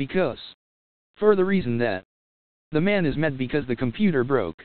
Because. For the reason that. The man is mad because the computer broke.